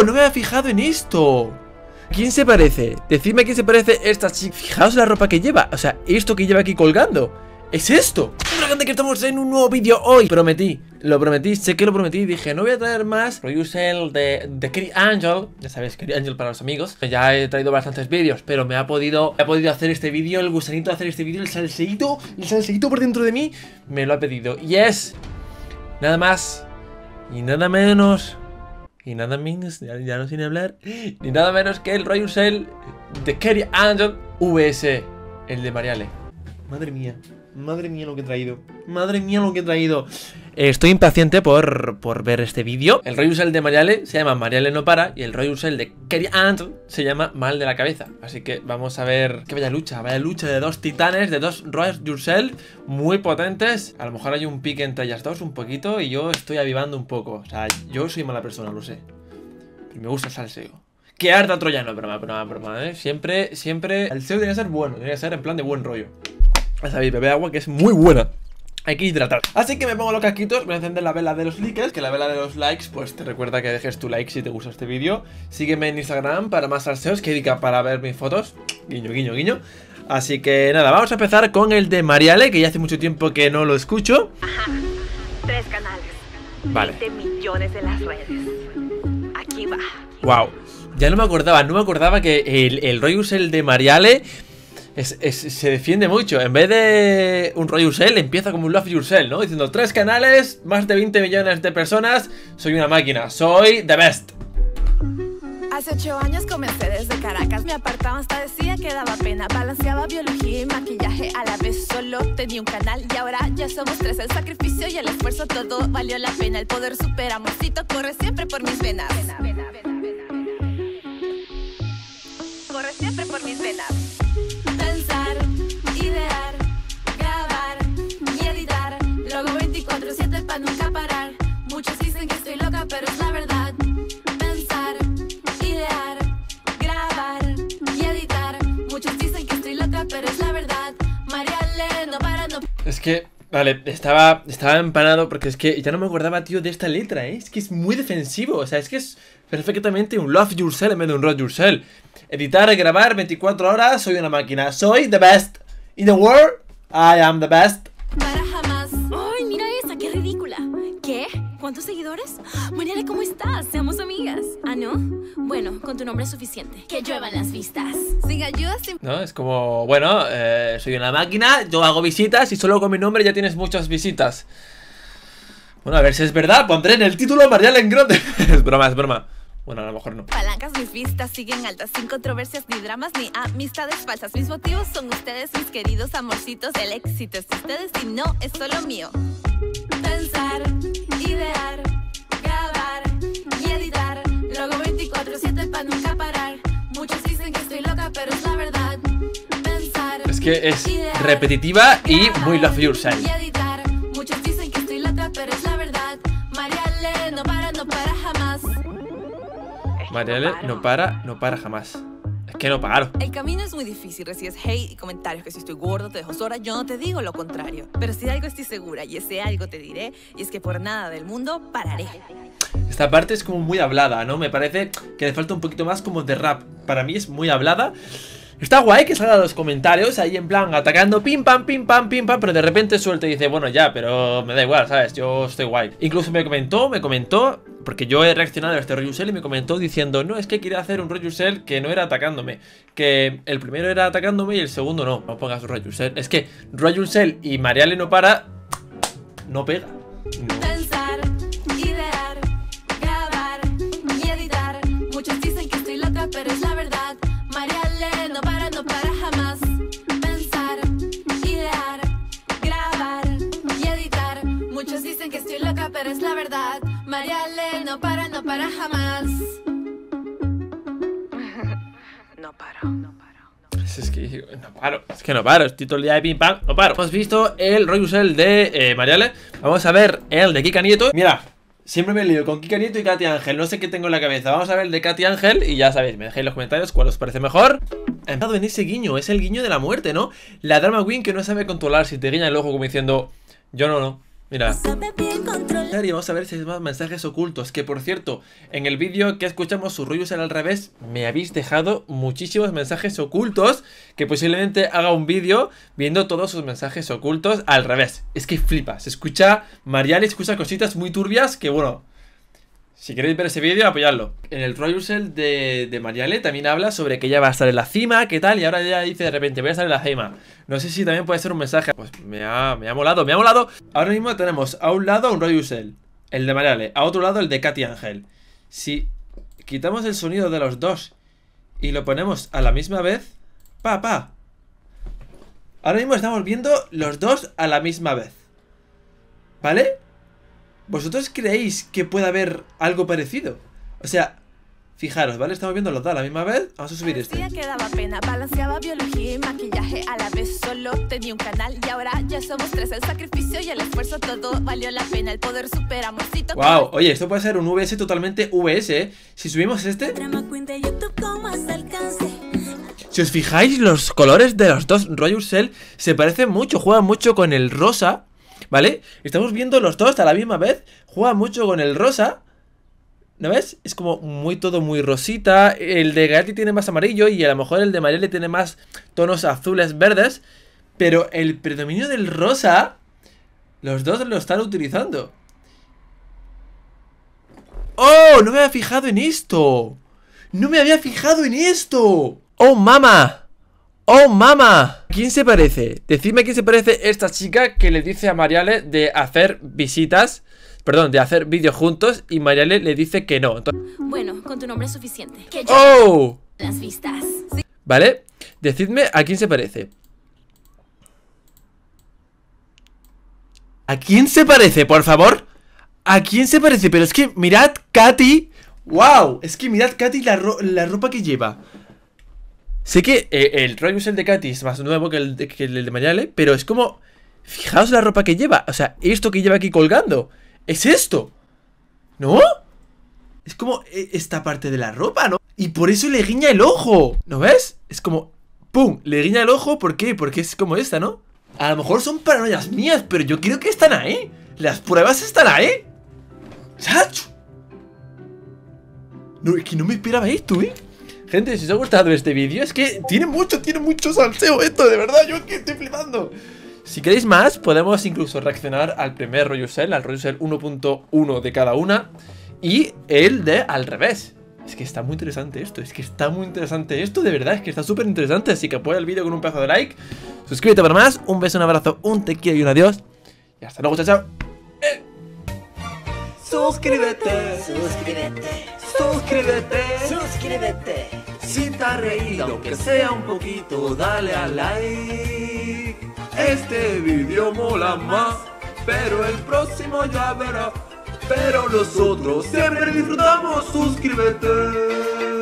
¡Oh! No me había fijado en esto. ¿Quién se parece? Decidme a quién se parece esta chica. Fijaos la ropa que lleva. O sea, esto que lleva aquí colgando. ¿Es esto? Gente que estamos en un nuevo vídeo hoy Prometí, lo prometí, sé que lo prometí Dije, no voy a traer más Reusel de, de Angel Ya sabéis, Kerry Angel para los amigos Ya he traído bastantes vídeos Pero me ha podido, me ha podido hacer este vídeo El gusanito de hacer este vídeo El salseíto, el salseíto por dentro de mí Me lo ha pedido Y es Nada más Y nada menos y nada menos, ya, no sin hablar, ni nada menos que el Royal de Kerry Angel VS, el de Mariale. Madre mía. Madre mía lo que he traído. Madre mía lo que he traído. Estoy impaciente por, por ver este vídeo. El Royusel de Mariale se llama Mariale no para. Y el Royusel de Kerry se llama Mal de la cabeza. Así que vamos a ver qué vaya lucha. Vaya lucha de dos titanes, de dos Royusel muy potentes. A lo mejor hay un pique entre ellas dos un poquito. Y yo estoy avivando un poco. O sea, yo soy mala persona, lo sé. Pero me gusta el salseo. Qué harta troyano, broma, broma, broma, ¿eh? Siempre, siempre... El SEO debería ser bueno, debería ser en plan de buen rollo. Ya sabéis, bebé agua que es muy buena hay que hidratar. Así que me pongo los casquitos, voy a encender la vela de los likes Que la vela de los likes, pues te recuerda que dejes tu like si te gusta este vídeo. Sígueme en Instagram para más salseos Que diga para ver mis fotos. Guiño, guiño, guiño. Así que nada, vamos a empezar con el de Mariale Que ya hace mucho tiempo que no lo escucho. Ajá, tres canales. Vale. 20 millones en las redes. Aquí va. Wow, ya no me acordaba, no me acordaba que el, el el de Mariale se defiende mucho. En vez de un Roy Yourself, empieza como un Love Yourself, ¿no? Diciendo tres canales, más de 20 millones de personas, soy una máquina, soy the best. Hace ocho años comencé desde Caracas, me apartaba hasta decía que daba pena. Balanceaba biología y maquillaje a la vez, solo tenía un canal y ahora ya somos tres. El sacrificio y el esfuerzo, todo valió la pena. El poder super amorcito corre siempre por mis venas. Pero es la verdad. Mariale, no para, no. Es que. Vale, estaba, estaba empanado porque es que ya no me acordaba, tío, de esta letra, ¿eh? Es que es muy defensivo, o sea, es que es perfectamente un love yourself en vez de un rock yourself. Editar, grabar 24 horas, soy una máquina, soy the best in the world, I am the best. ¿Cuántos seguidores? Mariale, ¿cómo estás? Seamos amigas. ¿Ah, no? Bueno, con tu nombre es suficiente. Que lluevan las vistas. Sin ayuda, sin... No, es como, bueno, eh, soy una máquina, yo hago visitas y solo con mi nombre ya tienes muchas visitas. Bueno, a ver si es verdad, pondré en el título Mariale en grande. es broma, es broma. Bueno, a lo mejor no. Palancas, mis vistas siguen altas, sin controversias, ni dramas, ni amistades falsas. Mis motivos son ustedes, mis queridos amorcitos. El éxito es de ustedes y no es solo mío. Pensar, idear, grabar y editar. Luego 24-7 para nunca parar. Muchos dicen que estoy loca, pero es la verdad. Pensar. Es que es repetitiva y muy love yourself. Y editar. Muchos dicen que estoy loca, pero es la verdad. Mariale, no para, no para jamás. Mariale no para, no para jamás. No paro. El camino es muy difícil, recibes hate y comentarios que si estoy gordo te dejo sola, yo no te digo lo contrario. Pero si algo estoy segura y ese algo te diré, y es que por nada del mundo pararé. Esta parte es como muy hablada, ¿no? Me parece que le falta un poquito más como de rap. Para mí es muy hablada. Está guay que salga los comentarios ahí en plan atacando pim pam, pim pam, pim pam, pero de repente suelta y dice, bueno ya, pero me da igual, ¿sabes? Yo estoy guay. Incluso me comentó, me comentó, porque yo he reaccionado a este Royusel y me comentó diciendo, no, es que quería hacer un Royusel que no era atacándome. Que el primero era atacándome y el segundo no. No pongas Royusel. Es que Royusel y Mariale no para, no pega. Pensar, pero es la verdad. Mariale no para, no para jamás. No paro, no paro. Es que no paro, es que no paro, estoy todo el día de pim pam, no paro. Hemos visto el Royusel de eh, Mariale, vamos a ver el de Kika Nieto. Mira, siempre me lío con Kika Nieto y Katy Ángel, no sé qué tengo en la cabeza. Vamos a ver el de Katy Ángel y ya sabéis, me dejéis en los comentarios cuál os parece mejor. He empezado en ese guiño, es el guiño de la muerte, ¿no? La drama queen que no sabe controlar si te guiña el ojo como diciendo, yo no, no, Mira. Y vamos a ver si hay más mensajes ocultos. Que por cierto, en el vídeo que escuchamos su rollo al revés, me habéis dejado muchísimos mensajes ocultos. Que posiblemente haga un vídeo viendo todos sus mensajes ocultos al revés. Es que flipa. Se escucha, Mariale escucha cositas muy turbias que bueno, si queréis ver ese vídeo, apoyadlo. En el Royal de, de Mariale también habla sobre que ella va a estar en la cima, qué tal, y ahora ya dice de repente, voy a estar en la cima. No sé si también puede ser un mensaje. Pues me ha, me ha molado, me ha molado. Ahora mismo tenemos a un lado un Royal, el de Mariale, a otro lado el de Katy Ángel. Si quitamos el sonido de los dos y lo ponemos a la misma vez, pa, pa. Ahora mismo estamos viendo los dos a la misma vez. ¿Vale? ¿Vosotros creéis que puede haber algo parecido? O sea, fijaros, ¿vale? Estamos viendo los dos a la misma vez. Vamos a subir este. que daba pena, balanceaba biología y maquillaje a la vez. Solo tenía un canal y ahora ya somos tres. El sacrificio y el esfuerzo, todo valió la pena. El poder supera amorcito. Wow, oye, esto puede ser un VS totalmente VS, ¿eh? Si subimos este. Si os fijáis, los colores de los dos Royal Cell se parecen mucho, juegan mucho con el rosa ¿Vale? Estamos viendo los dos a la misma vez. Juega mucho con el rosa. ¿No ves? Es como muy todo muy rosita. El de Gatti tiene más amarillo y a lo mejor el de Marielle tiene más tonos azules verdes. Pero el predominio del rosa, los dos lo están utilizando. ¡Oh! No me había fijado en esto. No me había fijado en esto. ¡Oh, mama! ¡Oh, mama! ¿Quién se parece? Decidme quién se parece esta chica que le dice a Mariale de hacer visitas Perdón, de hacer vídeos juntos y Mariale le dice que no Bueno, con tu nombre es suficiente ¡Oh! Las vistas ¿Vale? Decidme a quién se parece ¿A quién se parece, por favor? ¿A quién se parece? Pero es que mirad Katy ¡Wow! Es que mirad Katy la, la ropa que lleva Sé que eh, el Roy de Katy es más nuevo que el de, que el pero es como... Fijaos la ropa que lleva. O sea, esto que lleva aquí colgando. Es esto. ¿No? Es como eh, esta parte de la ropa, ¿no? Y por eso le guiña el ojo. ¿No ves? Es como... ¡Pum! Le guiña el ojo. ¿Por qué? Porque es como esta, ¿no? A lo mejor son paranoias mías, pero yo creo que están ahí. Las pruebas están ahí. ¡Sacho! No, es que no me esperaba esto, ¿eh? Gente, si os ha gustado este vídeo, es que tiene mucho, tiene mucho salseo esto, de verdad, yo que estoy flipando. Si queréis más, podemos incluso reaccionar al primer rollo cell, al cell 1.1 de cada una y el de al revés. Es que está muy interesante esto, es que está muy interesante esto, de verdad, es que está súper interesante, así que apoya el vídeo con un pedazo de like, suscríbete para más, un beso, un abrazo, un te y un adiós, y hasta luego, chao, chao. Eh. Suscríbete, suscríbete, suscríbete, suscríbete. Reído, aunque sea un poquito, dale a like. Este video mola más, pero el próximo ya verá. Pero nosotros siempre disfrutamos, suscríbete.